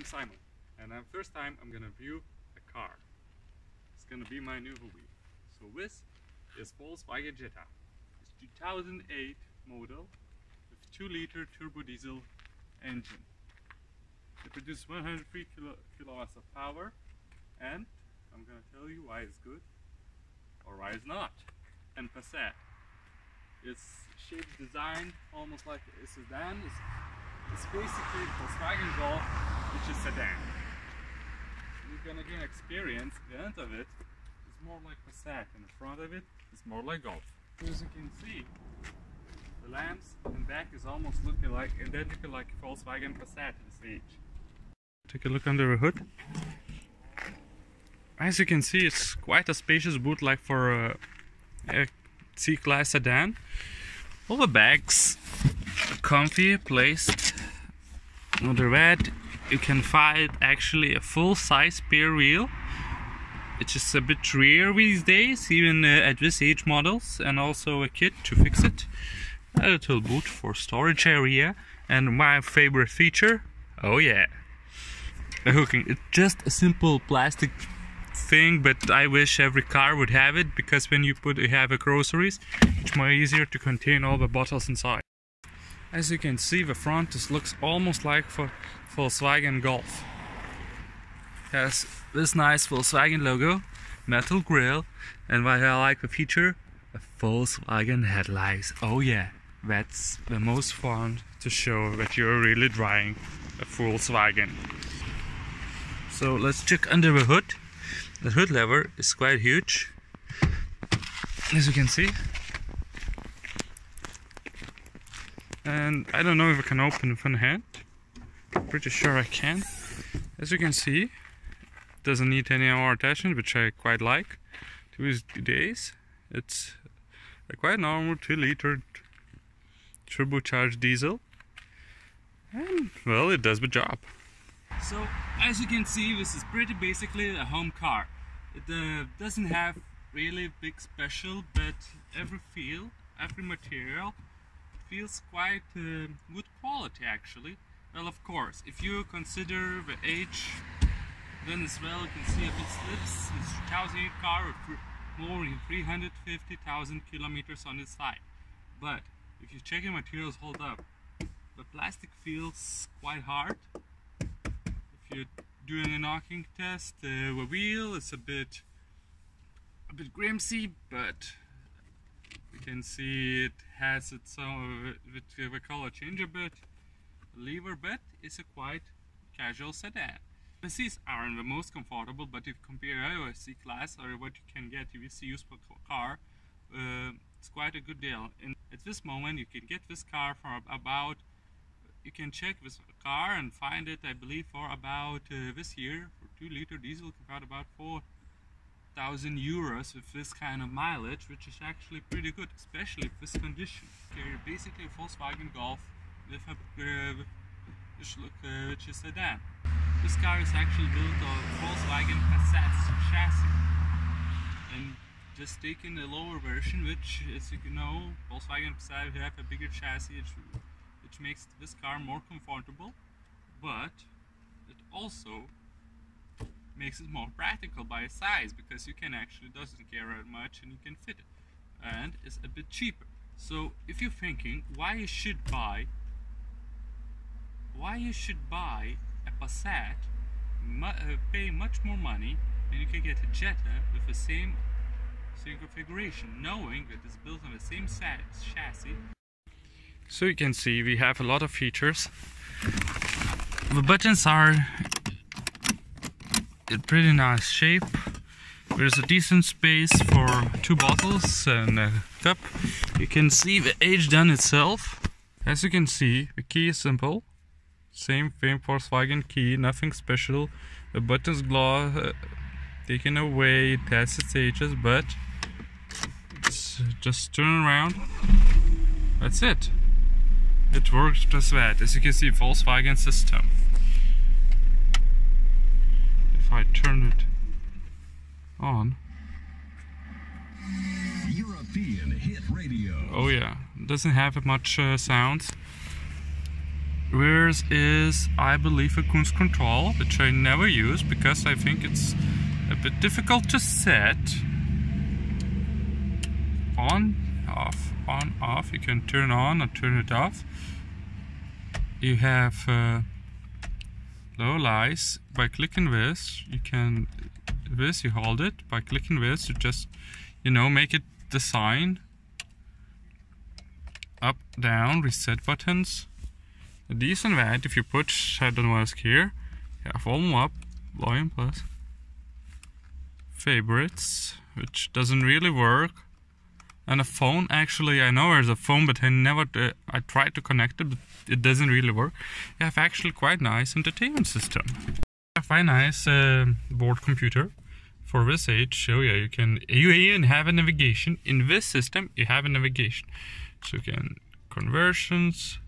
I'm Simon, and I'm first time I'm gonna view a car. It's gonna be my new hobby. So this is Volkswagen Jetta. It's 2008 model with 2 liter turbo diesel engine. It produces 103 kilo, kilowatts of power and I'm gonna tell you why it's good or why it's not. And Passat. It's shaped designed almost like a sedan. It's, it's basically Volkswagen Golf, which is sedan. You're gonna get experience. The end of it is more like Passat, and the front of it is more like Golf. As you can see, the lamps and back is almost looking like identical like Volkswagen Passat at this. Take a look under the hood. As you can see, it's quite a spacious boot like for a, a C-Class sedan. All the bags comfy placed on the red. You can find actually a full-size spare wheel. It's just a bit rare these days, even uh, at this age models, and also a kit to fix it. A little boot for storage area, and my favorite feature, oh yeah, the hooking. It's just a simple plastic thing, but I wish every car would have it because when you put you have a groceries, it's more easier to contain all the bottles inside. As you can see, the front looks almost like for Volkswagen Golf. Has this nice Volkswagen logo, metal grille, and what I like the feature, a Volkswagen headlights. Oh yeah, that's the most fun to show that you're really driving a Volkswagen. So let's check under the hood. The hood lever is quite huge, as you can see. And I don't know if I can open it one hand. Pretty sure I can. As you can see, it doesn't need any more attachment, which I quite like. These days, it's a quite normal 2 liter turbocharged diesel. And well, it does the job. So as you can see this is pretty basically a home car. It uh, doesn't have really big special but every feel, every material feels quite uh, good quality actually. Well of course if you consider the age then as well you can see a bit slips. It's a 2000 car more than 350,000 kilometers on its side. But if you check the materials hold up, the plastic feels quite hard If you're doing a knocking test, uh, the wheel is a bit a bit grimsy, but can see it has its own with the color change a bit. Lever bed is a quite casual sedan. The seats aren't the most comfortable, but if compare a C-Class or what you can get if you see used car, uh, it's quite a good deal. And at this moment, you can get this car for about you can check this car and find it I believe for about uh, this year for 2 liter diesel about about 4,000 euros with this kind of mileage which is actually pretty good especially this condition. Okay, basically a Volkswagen Golf with a uh, which, look, uh, which is a sedan. This car is actually built on Volkswagen Passat chassis and just taking the lower version which as you know Volkswagen Passat have a bigger chassis which makes this car more comfortable, but it also makes it more practical by size because you can actually doesn't care that much and you can fit it. And it's a bit cheaper. So if you're thinking why you should buy why you should buy a Passat uh, pay much more money and you can get a Jetta with the same same configuration knowing that it's built on the same chassis. So you can see we have a lot of features. The buttons are pretty nice shape. There's a decent space for two bottles and a cup. You can see the age done itself. As you can see, the key is simple. Same thing Volkswagen key, nothing special. The buttons gloss uh, taken away, it its ages, but just turn around. That's it. It works just that, as you can see, Volkswagen system. If I turn it on. European hit radio. Oh yeah, doesn't have much uh, sound. Whereas is, I believe, a Kunstkontrolle, which I never use because I think it's a bit difficult to set. On, off, on, off. You can turn on or turn it off. You have uh, lights. By clicking this, you can, this you hold it. By clicking this, you just, you know, make it the sign. Up, down, reset buttons a decent VAT if you put Shadow Mask here. Yeah, volume up, volume plus. Favorites, which doesn't really work. And a phone, actually, I know there's a phone, but I never, uh, I tried to connect it, but it doesn't really work. You have actually quite nice entertainment system. A quite nice uh, board computer for this age. So yeah, you can, you even have a navigation. In this system, you have a navigation. So you can, conversions,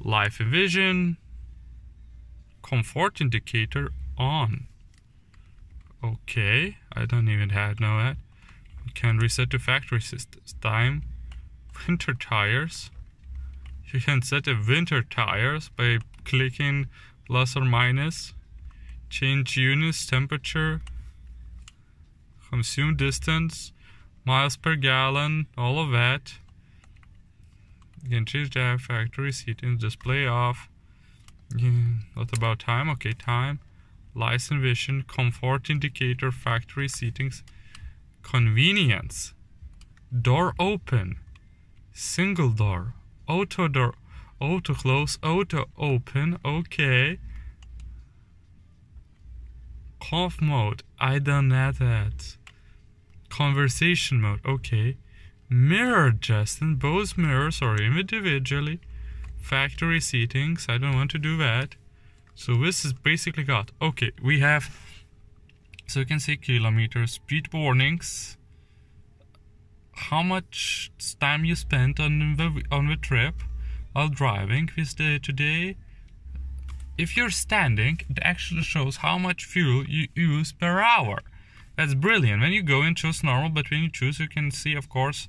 live vision comfort indicator on okay I don't even have know that can reset to factory systems time winter tires you can set the winter tires by clicking plus or minus change units temperature consume distance miles per gallon all of that you can choose the factory settings, display off. Yeah, what about time? Okay, time. License vision, comfort indicator, factory settings, convenience, door open, single door, auto door, auto close, auto open, okay. Conf mode, I don't have that. Conversation mode, okay. Mirror adjustment both mirrors are individually. Factory settings. I don't want to do that. So this is basically got. Okay. We have so you can see kilometers. Speed warnings. How much time you spent on the on the trip while driving. This day today if you're standing it actually shows how much fuel you use per hour. That's brilliant. When you go and choose normal but when you choose you can see of course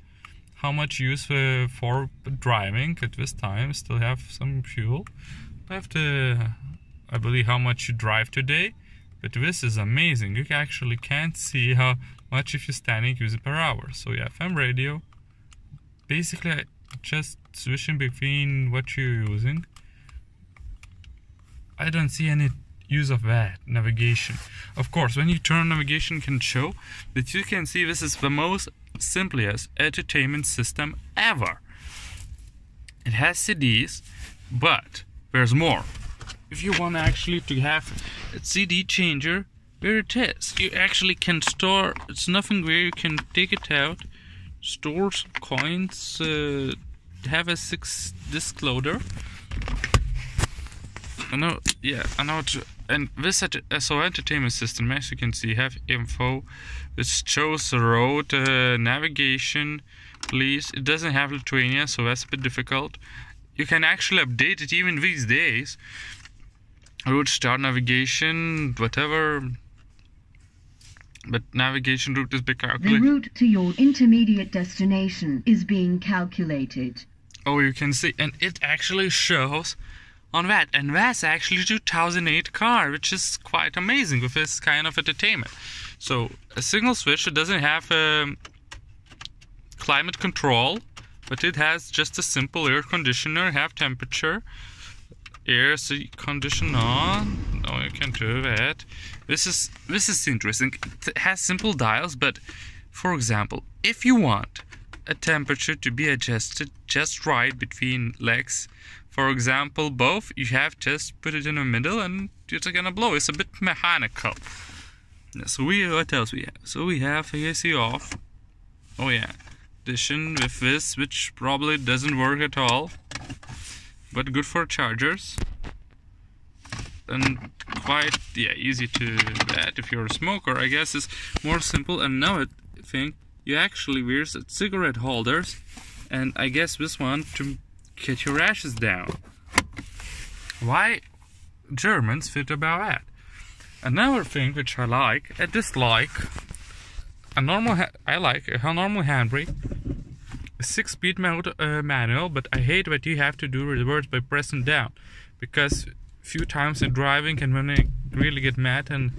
how much use uh, for driving at this time. Still have some fuel I have I believe how much you drive today but this is amazing you actually can't see how much if you're standing use per hour so yeah FM radio basically just switching between what you're using I don't see any use of that navigation of course when you turn navigation can show that you can see this is the most simplest entertainment system ever. It has CDs, but there's more. If you want actually to have a CD changer, there it is. You actually can store. It's nothing where you can take it out, store coins, uh, have a six disc loader. I know, yeah, I know. It's, and this so entertainment system, as you can see, have info. This shows the road uh, navigation. Please, it doesn't have Lithuania, so that's a bit difficult. You can actually update it even these days. Route start navigation, whatever. But navigation route is being calculated. The route to your intermediate destination is being calculated. Oh, you can see, and it actually shows on that. And that's actually 2008 car, which is quite amazing with this kind of entertainment. So a single switch, it doesn't have um, climate control, but it has just a simple air conditioner, have temperature, air condition on. No, you can't do that. This is this is interesting. It has simple dials, but for example, if you want a temperature to be adjusted just right between legs for example, both, you have just put it in the middle and it's gonna blow. It's a bit mechanical. So we, what else we have? So we have AC off. Oh yeah, addition with this, which probably doesn't work at all. But good for chargers. And quite, yeah, easy to add if you're a smoker. I guess it's more simple. And now I think you actually wear cigarette holders. And I guess this one to get your ashes down. Why Germans fit about that? Another thing which I like, I dislike, a normal, I like a normal handbrake, six-speed uh, manual, but I hate that you have to do reverse by pressing down. because few times in driving and when I really get mad and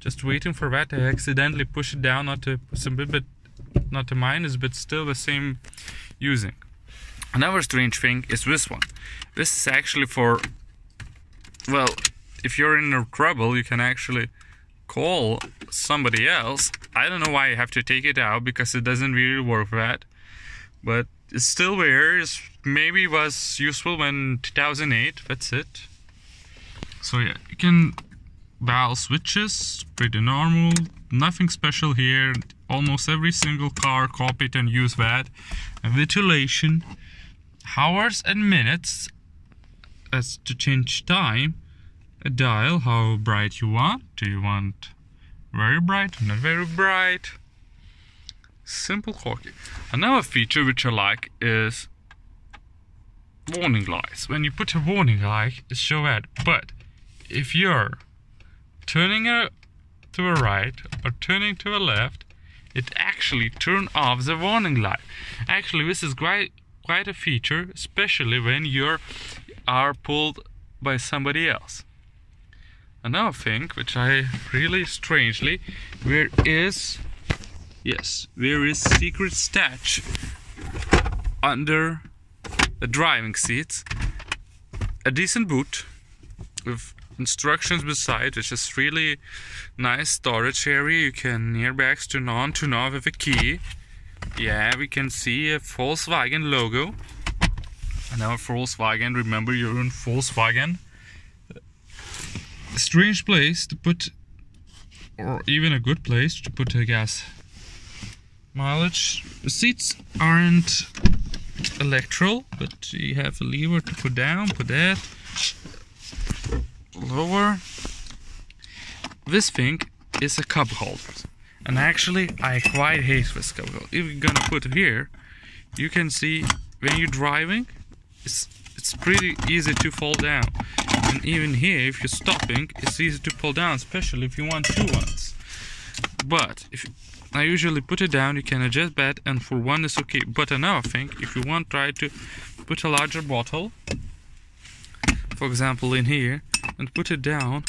just waiting for that I accidentally push it down not to some bit but not to minus but still the same using. Another strange thing is this one. This is actually for well if you're in trouble you can actually call somebody else. I don't know why you have to take it out because it doesn't really work that but it's still there it's maybe was useful when 2008 that's it. So yeah you can dial switches pretty normal. Nothing special here. Almost every single car copied and use that. Ventilation. Hours and minutes as to change time. A dial how bright you want. Do you want very bright? Not very bright simple hockey. Another feature which i like is warning lights. When you put a warning light it's show red. but if you're turning a, to a right or turning to a left it actually turn off the warning light. Actually this is quite quite a feature especially when you are pulled by somebody else. Another thing which I really strangely where is yes there is secret stash under the driving seat, a decent boot with instructions beside which is really nice. Storage area you can airbags turn on turn off with a key. Yeah we can see a Volkswagen logo. Another Volkswagen remember you're in Volkswagen? A strange place to put, or even a good place to put a gas mileage. The seats aren't electrical, but you have a lever to put down, put that, lower. This thing is a cup holder. And actually, I quite hate this cup holder. If you're gonna put it here, you can see when you're driving, it's it's pretty easy to fall down and even here if you're stopping it's easy to pull down especially if you want two ones but if I usually put it down you can adjust that and for one is okay but another thing if you want try to put a larger bottle for example in here and put it down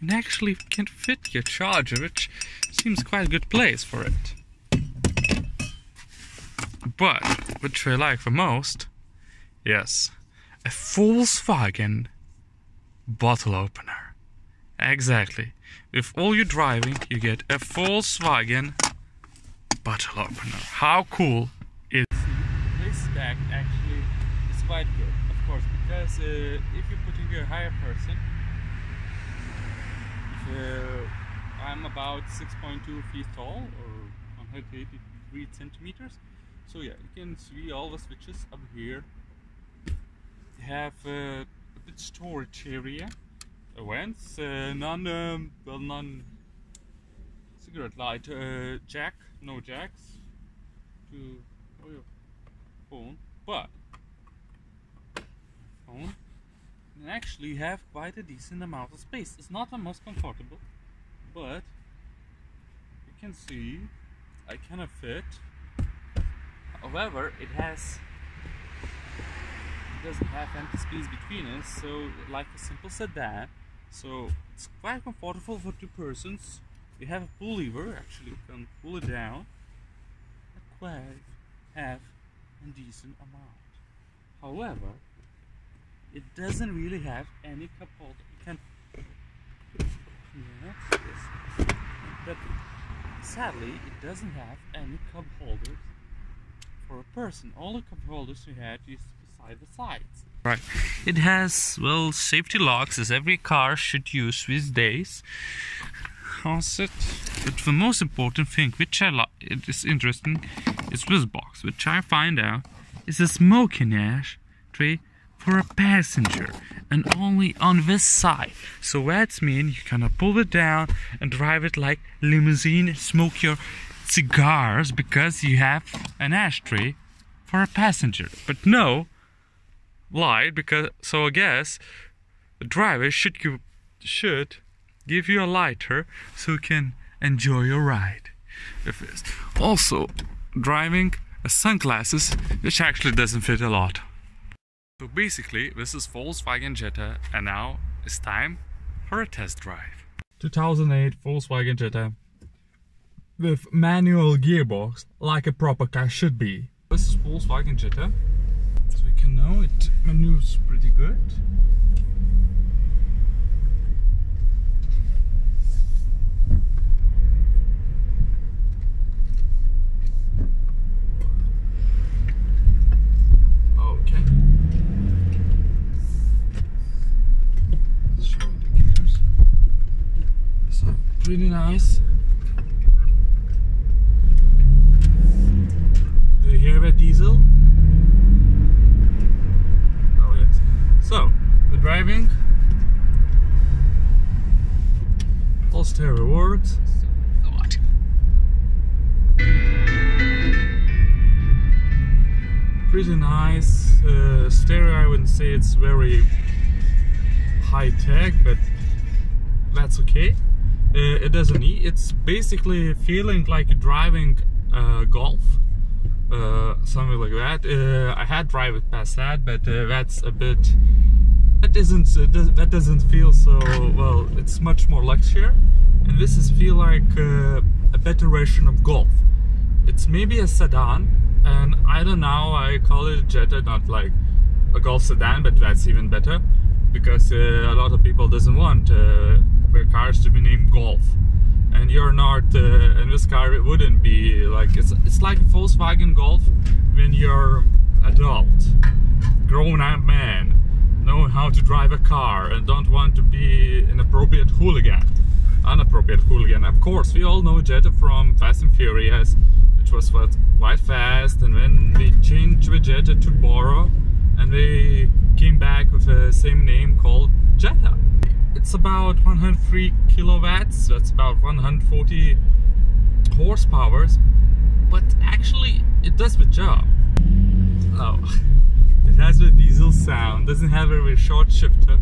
and actually can fit your charger which seems quite a good place for it but which I like the most yes a Volkswagen bottle opener. Exactly. With all your driving, you get a Volkswagen bottle opener. How cool is this stack actually is quite good, of course, because uh, if you're putting a higher person, uh, I'm about 6.2 feet tall or 183 centimeters, so yeah, you can see all the switches up here have uh, a bit storage area, a vents, uh, um, well non cigarette light uh, jack, no jacks to oh, your phone, but phone and actually have quite a decent amount of space. It's not the most comfortable, but you can see I cannot fit. However, it has it doesn't have empty space between us so like a simple sedan so it's quite comfortable for two persons we have a pull lever actually can pull it down a quite have a decent amount however it doesn't really have any cup holder you can yes, yes. but sadly it doesn't have any cup holders for a person all the cup holders we had is beside the sides. Right. It has, well, safety locks as every car should use these days. But the most important thing, which I like, it is interesting, is this box, which I find out is a smoking ash tray for a passenger and only on this side. So that's mean you can pull it down and drive it like limousine, smoke your cigars because you have an ashtray for a passenger. But no, light because so I guess the driver should should give you a lighter so you can enjoy your ride. Also, driving sunglasses which actually doesn't fit a lot. So basically, this is Volkswagen Jetta, and now it's time for a test drive. 2008 Volkswagen Jetta with manual gearbox like a proper car should be. This is Volkswagen Jetta. As we can know, it maneuvers pretty good. Okay. Show indicators. So pretty nice. Do you hear that diesel? Oh yes. So the driving. Stereo works. What? Pretty nice. Uh, stereo, I wouldn't say it's very high tech, but that's okay. Uh, it doesn't need. It's basically feeling like driving uh, Golf, uh, something like that. I had drive it that, but that's a bit. That doesn't does, that doesn't feel so well. It's much more luxury, and this is feel like a better version of Golf. It's maybe a sedan, and I don't know. I call it a Jetta, not like a Golf sedan, but that's even better because uh, a lot of people doesn't want uh, cars to be named Golf, and you're not. Uh, and this car it wouldn't be like it's it's like Volkswagen Golf when you're adult, grown up man, know how to drive a car and don't want to be an appropriate hooligan. Unappropriate hooligan. Of course, we all know Jetta from Fast and Furious, which was quite fast, and then they changed the Jetta to Bora, and they came back with the same name called Jetta. It's about 103 kilowatts, that's about 140 horsepower, but actually it does the job. Oh, it has a diesel sound, doesn't have a very short shifter.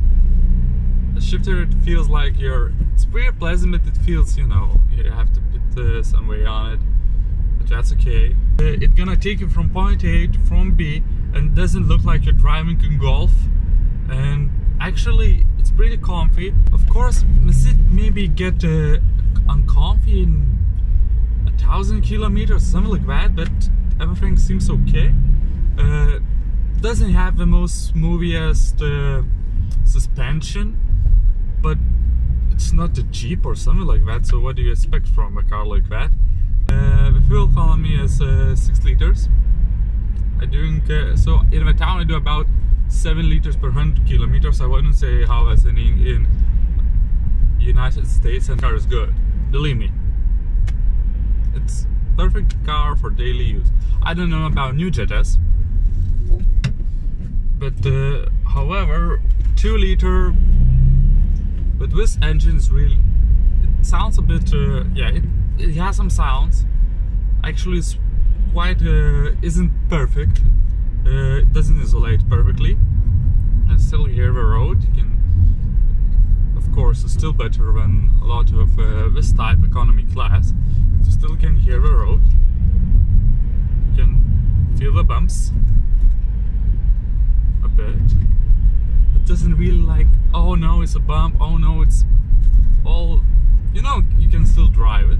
A shifter it feels like you're, it's pretty pleasant, but it feels, you know, you have to put uh, some weight on it, but that's okay. Uh, it's gonna take you from point A to from B, and doesn't look like you're driving in Golf. And actually, it's pretty comfy. Of course, maybe get uh, uncomfy in a thousand kilometers, something like that, but everything seems okay. Uh, doesn't have the most smoothest uh, suspension, but it's not a Jeep or something like that. So what do you expect from a car like that? Uh, the fuel economy is uh, six liters. I doing uh, so in my town. I do about seven liters per hundred kilometers. I wouldn't say how as in in United States, and car is good. Believe me, it's perfect car for daily use. I don't know about new Jettas, but uh, however, two liter. But this engine is really. It sounds a bit. Uh, yeah, it, it has some sounds. Actually, it's quite uh, isn't perfect. Uh, it doesn't isolate perfectly. And still hear the road. You can, of course, it's still better than a lot of uh, this type economy class. You still can hear the road. You can feel the bumps a bit. It doesn't really like. Oh no, it's a bump. Oh no, it's all. You know, you can still drive it.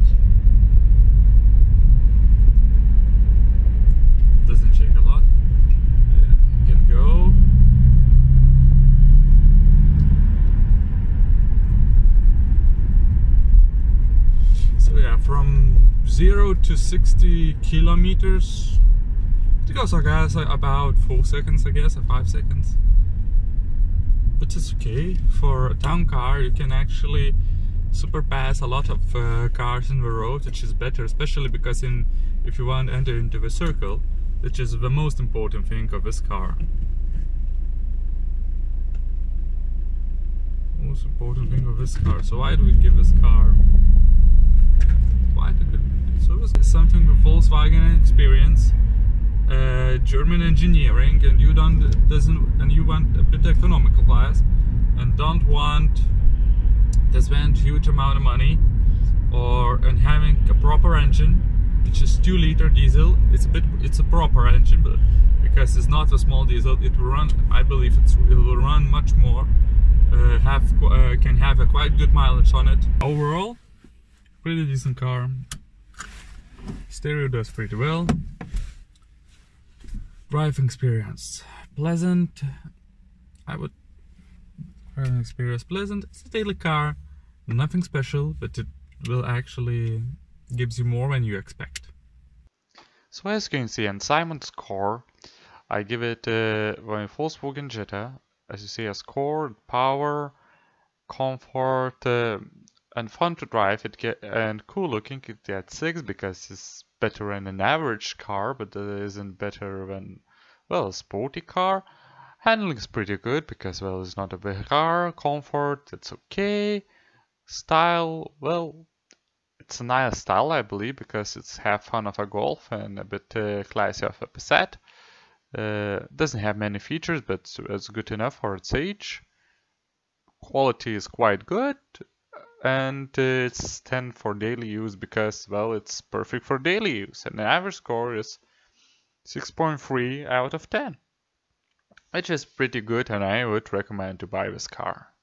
0 to 60 kilometers. It goes like guys about 4 seconds I guess or 5 seconds. But it's okay. For a town car you can actually superpass a lot of uh, cars in the road which is better especially because in if you want to enter into the circle which is the most important thing of this car. Most important thing of this car. So why do we give this car quite a good so this is something with Volkswagen experience, uh, German engineering, and you don't doesn't and you want a bit economical class, and don't want to spend huge amount of money, or and having a proper engine which is two liter diesel. It's a bit, it's a proper engine, but because it's not a small diesel. It will run, I believe, it will run much more. Uh, have uh, can have a quite good mileage on it. Overall, pretty decent car. Stereo does pretty well. Driving experience pleasant. I would driving experience pleasant. It's a daily car, nothing special, but it will actually gives you more than you expect. So as you can see in Simon's car, I give it uh, my Volkswagen Jetta, as you see, a score, power, comfort, uh, and fun to drive. It and cool looking. It gets six because it's better than an average car, but it isn't better than well a sporty car. Handling is pretty good because well it's not a big car. Comfort, it's okay. Style, well, it's a nice style I believe because it's half fun of a Golf and a bit uh, classy of a Passat. Uh, doesn't have many features, but it's good enough for its age. Quality is quite good, and it's 10 for daily use because, well, it's perfect for daily use. And the average score is 6.3 out of 10, which is pretty good, and I would recommend to buy this car.